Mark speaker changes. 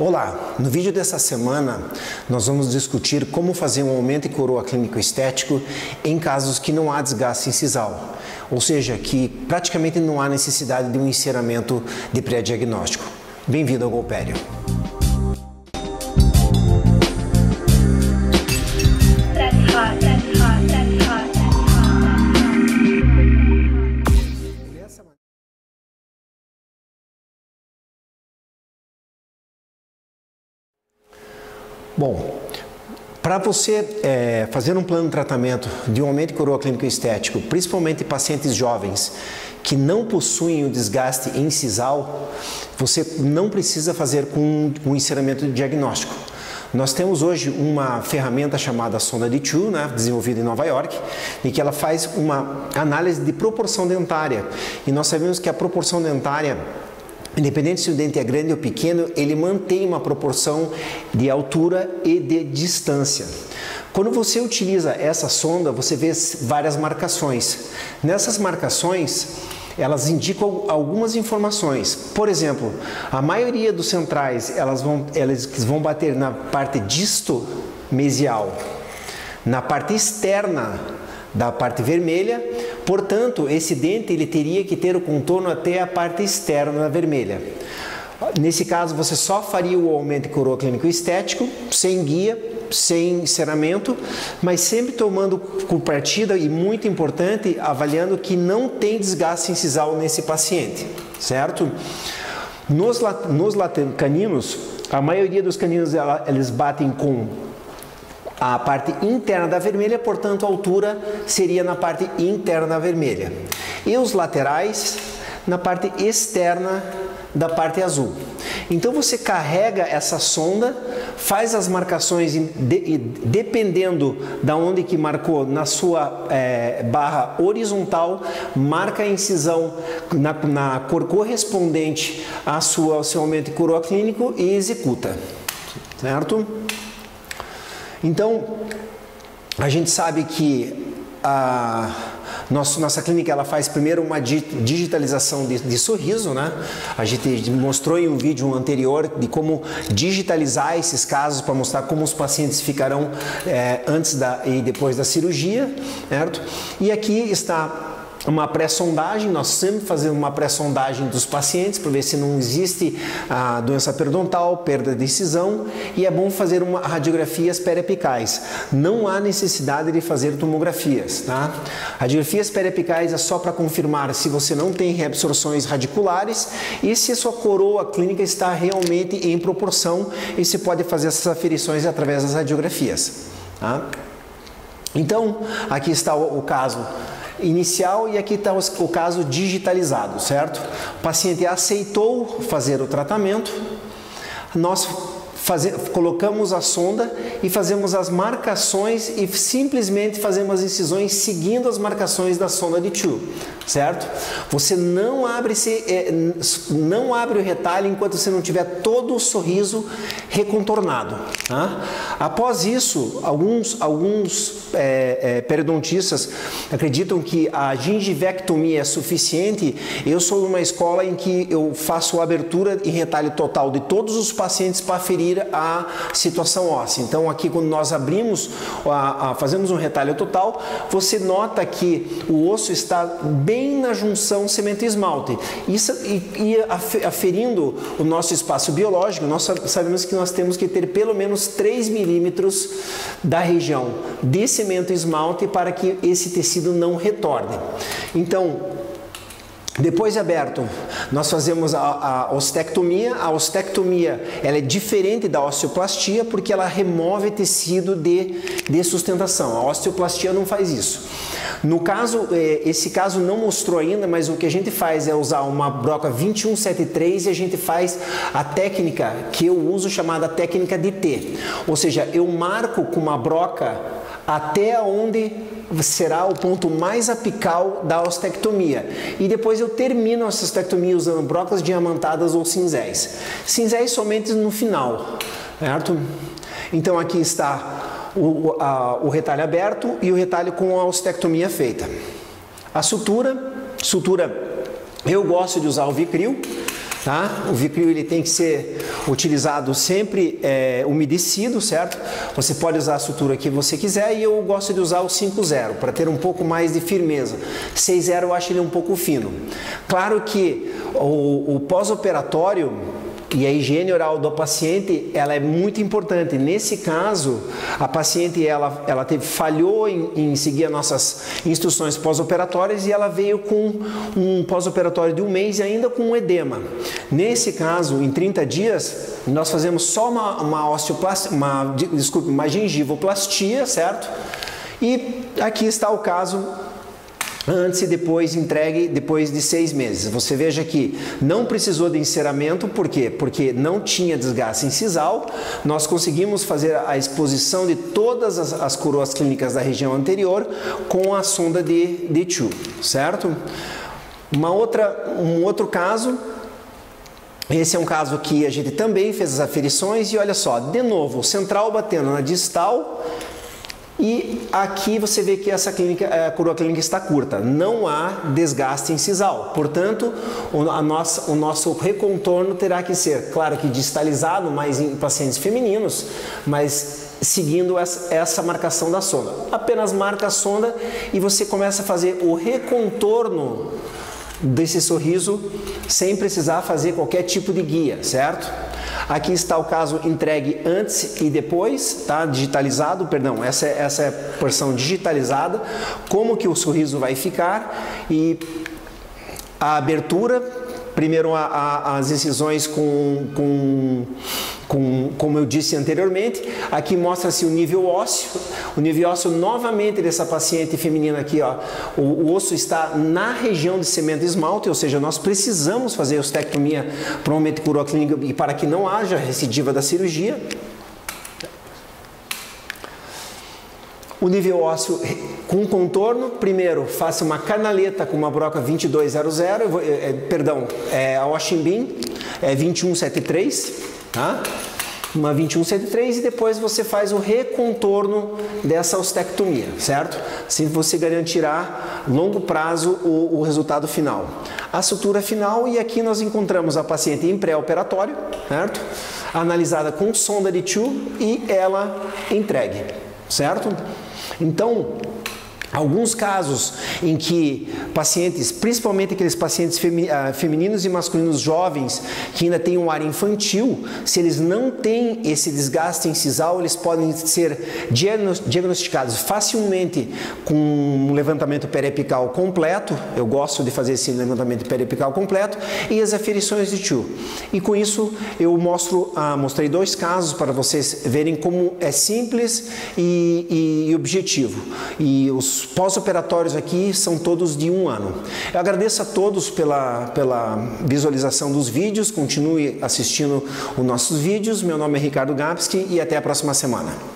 Speaker 1: Olá, no vídeo dessa semana nós vamos discutir como fazer um aumento e coroa clínico estético em casos que não há desgaste incisal, ou seja, que praticamente não há necessidade de um enceramento de pré-diagnóstico. Bem-vindo ao Golpério. Bom, para você é, fazer um plano de tratamento de um aumento de coroa clínico estético, principalmente pacientes jovens que não possuem o desgaste incisal, você não precisa fazer com um encerramento de diagnóstico. Nós temos hoje uma ferramenta chamada sonda de Chu, né, desenvolvida em Nova York, em que ela faz uma análise de proporção dentária. E nós sabemos que a proporção dentária Independente se o dente é grande ou pequeno, ele mantém uma proporção de altura e de distância. Quando você utiliza essa sonda, você vê várias marcações. Nessas marcações, elas indicam algumas informações. Por exemplo, a maioria dos centrais, elas vão, elas vão bater na parte disto-mesial, na parte externa da parte vermelha Portanto, esse dente ele teria que ter o contorno até a parte externa vermelha. Nesse caso, você só faria o aumento de coroa clínico estético, sem guia, sem enceramento, mas sempre tomando por partida e muito importante, avaliando que não tem desgaste incisal nesse paciente, certo? Nos, nos caninos, a maioria dos caninos eles batem com a parte interna da vermelha, portanto, a altura seria na parte interna da vermelha. E os laterais na parte externa da parte azul. Então você carrega essa sonda, faz as marcações de, dependendo da onde que marcou na sua é, barra horizontal, marca a incisão na, na cor correspondente à sua, ao seu aumento de coroa clínico e executa, certo? Então, a gente sabe que a nossa, clínica ela faz primeiro uma digitalização de, de, sorriso, né? A gente mostrou em um vídeo anterior de como digitalizar esses casos para mostrar como os pacientes ficarão é, antes da, e depois da cirurgia, certo? E aqui está uma pré-sondagem, nós sempre fazemos uma pré-sondagem dos pacientes para ver se não existe a doença periodontal, perda de decisão e é bom fazer uma radiografias periapicais. Não há necessidade de fazer tomografias, tá? Radiografias periapicais é só para confirmar se você não tem reabsorções radiculares e se a sua coroa clínica está realmente em proporção e se pode fazer essas aferições através das radiografias, tá? Então, aqui está o, o caso inicial e aqui está o caso digitalizado, certo? O paciente aceitou fazer o tratamento, nós colocamos a sonda e fazemos as marcações e simplesmente fazemos as incisões seguindo as marcações da sonda de Chu, certo? Você não abre, esse, é, não abre o retalho enquanto você não tiver todo o sorriso recontornado. Tá? Após isso, alguns, alguns é, é, periodontistas acreditam que a gingivectomia é suficiente. Eu sou uma escola em que eu faço a abertura e retalho total de todos os pacientes para ferir a situação óssea. Então aqui quando nós abrimos, a, a, fazemos um retalho total, você nota que o osso está bem na junção cemento-esmalte. Isso e, e aferindo o nosso espaço biológico, nós sabemos que nós temos que ter pelo menos 3 milímetros da região de cemento-esmalte para que esse tecido não retorne. Então, depois de aberto, nós fazemos a, a, ostectomia. A ostectomia ela é diferente da osteoplastia porque ela remove tecido de, de sustentação. A osteoplastia não faz isso. No caso, é, esse caso não mostrou ainda, mas o que a gente faz é usar uma broca 2173 e a gente faz a técnica que eu uso chamada técnica de T. Ou seja, eu marco com uma broca até onde será o ponto mais apical da ostectomia. E depois eu termino essa ostectomia usando brocas diamantadas ou cinzéis. Cinzéis somente no final, certo? Então aqui está o, a, o retalho aberto e o retalho com a ostectomia feita. A sutura, sutura, eu gosto de usar o Vicril, Tá? O Vicryl ele tem que ser utilizado sempre é, umedecido, certo? Você pode usar a sutura que você quiser e eu gosto de usar o 5.0 para ter um pouco mais de firmeza. 6.0 eu acho ele um pouco fino. Claro que o, o pós-operatório e a higiene oral do paciente, ela é muito importante. Nesse caso, a paciente ela, ela teve, falhou em, em seguir as nossas instruções pós-operatórias e ela veio com um pós-operatório de um mês e ainda com um edema. Nesse caso, em 30 dias, nós fazemos só uma, uma osteoplastia, uma, desculpe, uma gengivoplastia, certo? E aqui está o caso antes e depois entregue depois de seis meses. Você veja que não precisou de enceramento, por quê? Porque não tinha desgaste incisal. Nós conseguimos fazer a exposição de todas as, as coroas clínicas da região anterior com a sonda de, de tube, certo? Uma outra, um outro caso esse é um caso que a gente também fez as aferições e olha só, de novo, central batendo na distal e aqui você vê que essa clínica, a coroa clínica está curta, não há desgaste incisal. Portanto, o, nossa, o nosso recontorno terá que ser, claro que distalizado, mas em pacientes femininos, mas seguindo essa, essa marcação da sonda. Apenas marca a sonda e você começa a fazer o recontorno desse sorriso sem precisar fazer qualquer tipo de guia, certo? Aqui está o caso entregue antes e depois, tá? Digitalizado, perdão, essa é, essa é a porção digitalizada, como que o sorriso vai ficar e a abertura, primeiro a, a, as incisões com, com com, como eu disse anteriormente, aqui mostra-se o nível ósseo. O nível ósseo novamente dessa paciente feminina aqui, ó, o, o osso está na região de cimento esmalte, ou seja, nós precisamos fazer ostectomia para uma clínica e para que não haja recidiva da cirurgia. O nível ósseo com contorno, primeiro faça uma canaleta com uma broca 2200, é, é, perdão, é a Oshimbin é 2173 tá? Uma 2173 e depois você faz o recontorno dessa ostectomia, certo? Assim você garantirá longo prazo o, o resultado final. A sutura final e aqui nós encontramos a paciente em pré-operatório, certo? Analisada com sonda de Chu e ela entregue, certo? Então, Alguns casos em que pacientes, principalmente aqueles pacientes ah, femininos e masculinos jovens que ainda têm um ar infantil, se eles não têm esse desgaste incisal, eles podem ser diagnosticados facilmente com um levantamento periapical completo. Eu gosto de fazer esse levantamento periapical completo e as aferições de tio. E com isso eu mostro, ah, mostrei dois casos para vocês verem como é simples e, e objetivo. E os pós-operatórios aqui são todos de um ano. Eu agradeço a todos pela, pela visualização dos vídeos, continue assistindo os nossos vídeos. Meu nome é Ricardo Gapski e até a próxima semana.